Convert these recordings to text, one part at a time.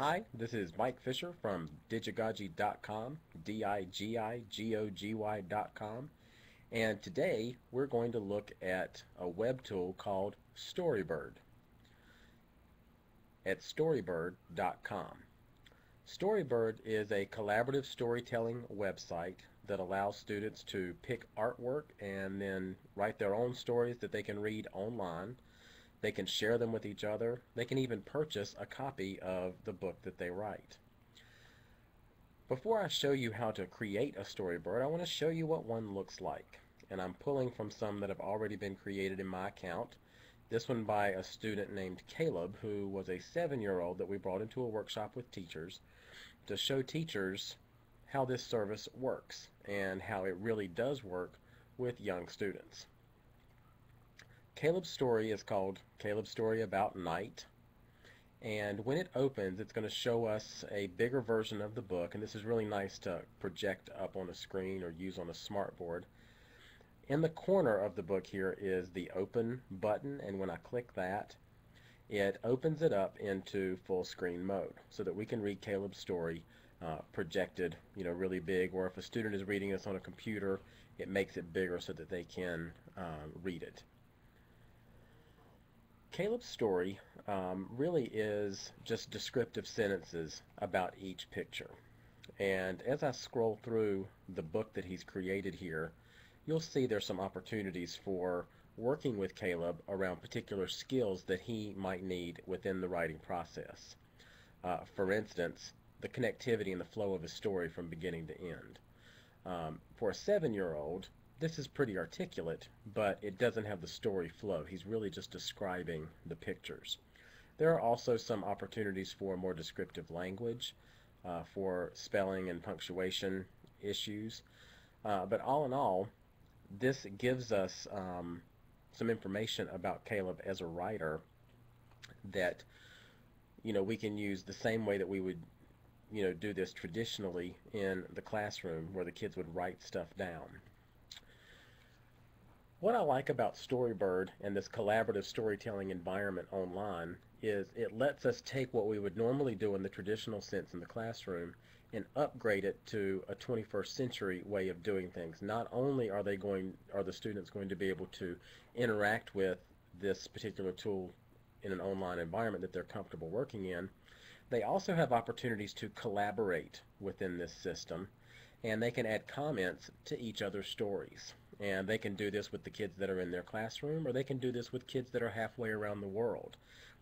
Hi, this is Mike Fisher from Digigogy.com, D-I-G-I-G-O-G-Y.com, and today we're going to look at a web tool called Storybird at Storybird.com. Storybird is a collaborative storytelling website that allows students to pick artwork and then write their own stories that they can read online they can share them with each other. They can even purchase a copy of the book that they write. Before I show you how to create a Storybird, I want to show you what one looks like. And I'm pulling from some that have already been created in my account. This one by a student named Caleb, who was a seven-year-old that we brought into a workshop with teachers to show teachers how this service works and how it really does work with young students. Caleb's story is called Caleb's Story About Night. And when it opens, it's going to show us a bigger version of the book. And this is really nice to project up on a screen or use on a smartboard. In the corner of the book here is the open button. And when I click that, it opens it up into full screen mode so that we can read Caleb's story uh, projected, you know, really big. Or if a student is reading this on a computer, it makes it bigger so that they can uh, read it. Caleb's story um, really is just descriptive sentences about each picture. And as I scroll through the book that he's created here, you'll see there's some opportunities for working with Caleb around particular skills that he might need within the writing process. Uh, for instance, the connectivity and the flow of a story from beginning to end. Um, for a seven-year-old, this is pretty articulate, but it doesn't have the story flow. He's really just describing the pictures. There are also some opportunities for more descriptive language, uh, for spelling and punctuation issues. Uh, but all in all, this gives us um, some information about Caleb as a writer that you know we can use the same way that we would you know do this traditionally in the classroom where the kids would write stuff down. What I like about Storybird and this collaborative storytelling environment online is it lets us take what we would normally do in the traditional sense in the classroom and upgrade it to a 21st century way of doing things. Not only are they going are the students going to be able to interact with this particular tool in an online environment that they're comfortable working in, they also have opportunities to collaborate within this system and they can add comments to each other's stories. And they can do this with the kids that are in their classroom, or they can do this with kids that are halfway around the world.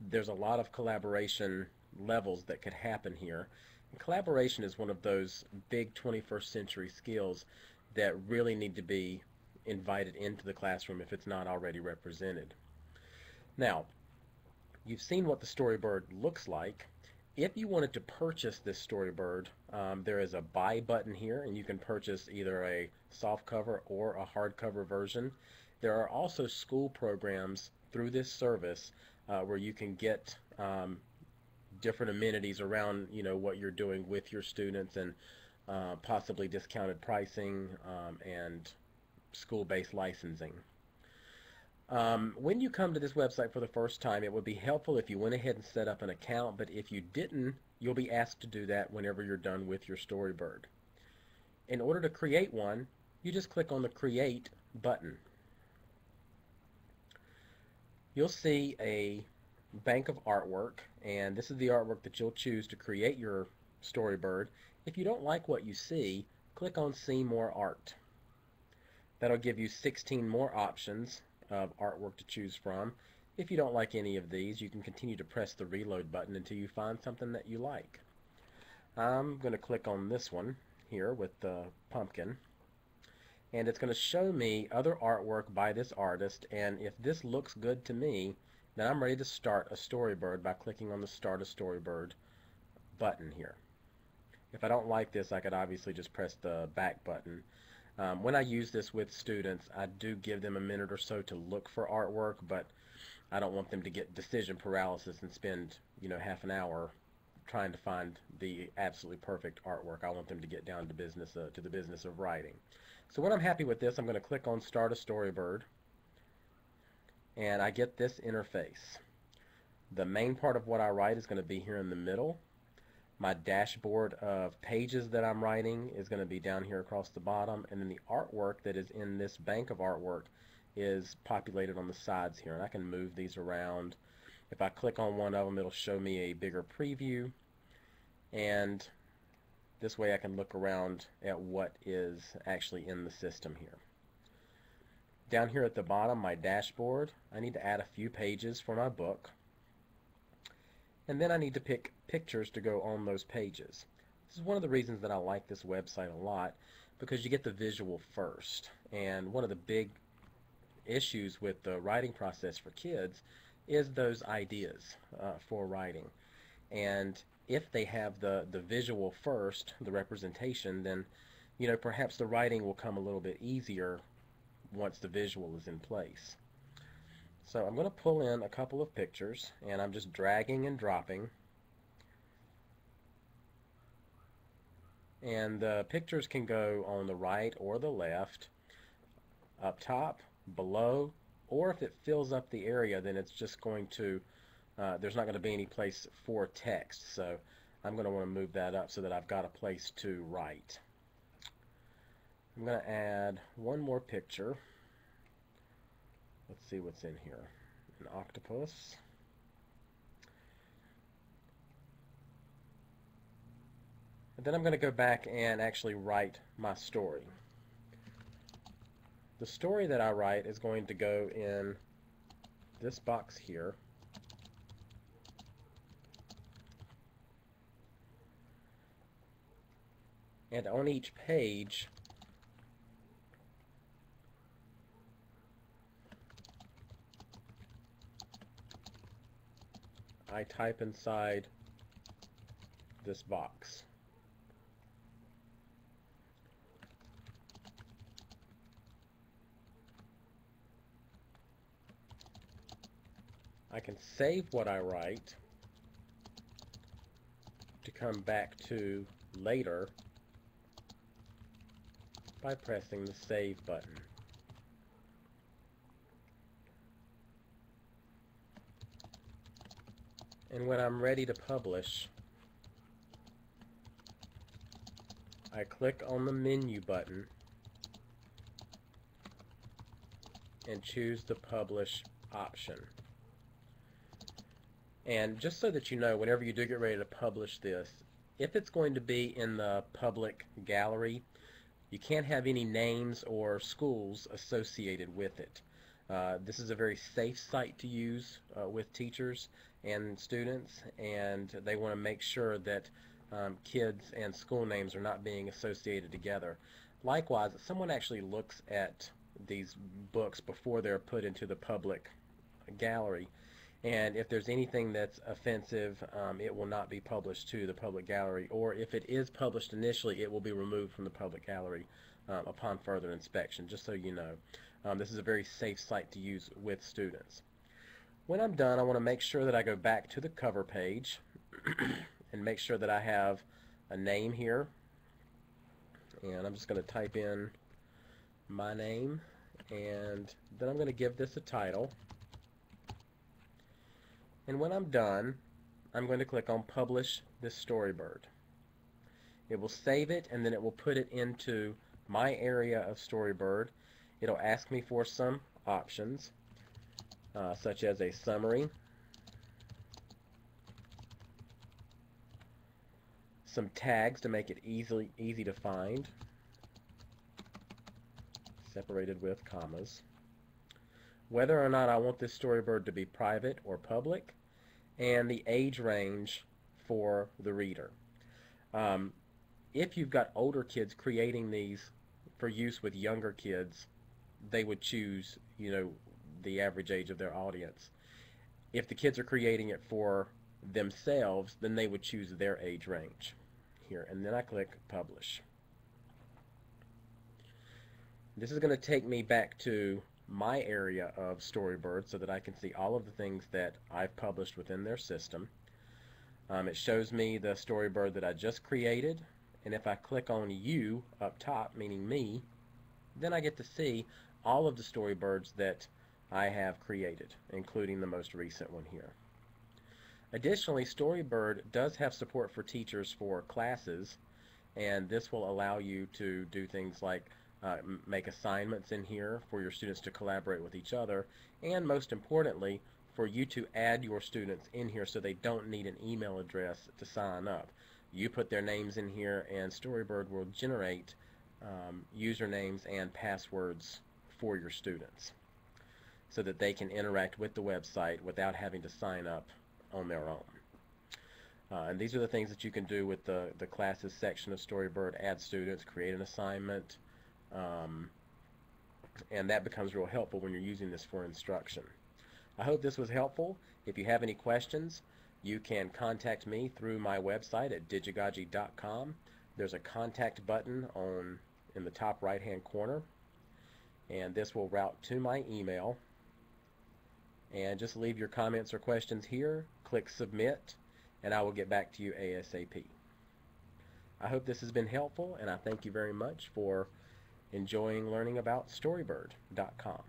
There's a lot of collaboration levels that could happen here. And collaboration is one of those big 21st century skills that really need to be invited into the classroom if it's not already represented. Now, you've seen what the Storybird looks like. If you wanted to purchase this Storybird, um, there is a buy button here, and you can purchase either a soft cover or a hardcover version. There are also school programs through this service uh, where you can get um, different amenities around you know what you're doing with your students and uh, possibly discounted pricing um, and school-based licensing. Um, when you come to this website for the first time, it would be helpful if you went ahead and set up an account, but if you didn't, you'll be asked to do that whenever you're done with your Storybird. In order to create one, you just click on the Create button. You'll see a bank of artwork, and this is the artwork that you'll choose to create your Storybird. If you don't like what you see, click on See More Art. That'll give you 16 more options of artwork to choose from. If you don't like any of these, you can continue to press the reload button until you find something that you like. I'm going to click on this one here with the pumpkin and it's going to show me other artwork by this artist and if this looks good to me then I'm ready to start a storybird by clicking on the start a storybird button here. If I don't like this I could obviously just press the back button um, when I use this with students, I do give them a minute or so to look for artwork, but I don't want them to get decision paralysis and spend, you know, half an hour trying to find the absolutely perfect artwork. I want them to get down to business uh, to the business of writing. So when I'm happy with this, I'm going to click on Start a Storybird, and I get this interface. The main part of what I write is going to be here in the middle. My dashboard of pages that I'm writing is going to be down here across the bottom, and then the artwork that is in this bank of artwork is populated on the sides here, and I can move these around. If I click on one of them, it'll show me a bigger preview, and this way I can look around at what is actually in the system here. Down here at the bottom, my dashboard, I need to add a few pages for my book. And then I need to pick pictures to go on those pages. This is one of the reasons that I like this website a lot because you get the visual first. And one of the big issues with the writing process for kids is those ideas uh, for writing. And if they have the, the visual first, the representation, then you know perhaps the writing will come a little bit easier once the visual is in place. So I'm going to pull in a couple of pictures and I'm just dragging and dropping and the pictures can go on the right or the left up top below or if it fills up the area then it's just going to uh, there's not going to be any place for text so I'm going to want to move that up so that I've got a place to write I'm going to add one more picture. Let's see what's in here. An octopus. And then I'm going to go back and actually write my story. The story that I write is going to go in this box here. And on each page, I type inside this box. I can save what I write to come back to later by pressing the Save button. And when I'm ready to publish, I click on the menu button and choose the publish option. And just so that you know, whenever you do get ready to publish this, if it's going to be in the public gallery, you can't have any names or schools associated with it. Uh, this is a very safe site to use uh, with teachers and students, and they want to make sure that um, kids and school names are not being associated together. Likewise, someone actually looks at these books before they're put into the public gallery, and if there's anything that's offensive, um, it will not be published to the public gallery, or if it is published initially, it will be removed from the public gallery um, upon further inspection, just so you know. Um, this is a very safe site to use with students. When I'm done, I want to make sure that I go back to the cover page and make sure that I have a name here. And I'm just going to type in my name and then I'm going to give this a title. And when I'm done, I'm going to click on Publish this Storybird. It will save it and then it will put it into my area of Storybird it'll ask me for some options uh, such as a summary, some tags to make it easily easy to find, separated with commas, whether or not I want this storybird to be private or public, and the age range for the reader. Um, if you've got older kids creating these for use with younger kids, they would choose, you know, the average age of their audience. If the kids are creating it for themselves, then they would choose their age range here. And then I click Publish. This is going to take me back to my area of Storybird so that I can see all of the things that I've published within their system. Um, it shows me the Storybird that I just created, and if I click on You up top, meaning me, then I get to see all of the storybirds that I have created, including the most recent one here. Additionally, Storybird does have support for teachers for classes, and this will allow you to do things like uh, make assignments in here for your students to collaborate with each other, and most importantly, for you to add your students in here so they don't need an email address to sign up. You put their names in here, and Storybird will generate um, usernames and passwords for your students so that they can interact with the website without having to sign up on their own. Uh, and these are the things that you can do with the, the classes section of Storybird, add students, create an assignment, um, and that becomes real helpful when you're using this for instruction. I hope this was helpful. If you have any questions, you can contact me through my website at digigogy.com. There's a contact button on in the top right hand corner and this will route to my email and just leave your comments or questions here click submit and I will get back to you ASAP I hope this has been helpful and I thank you very much for enjoying learning about storybird.com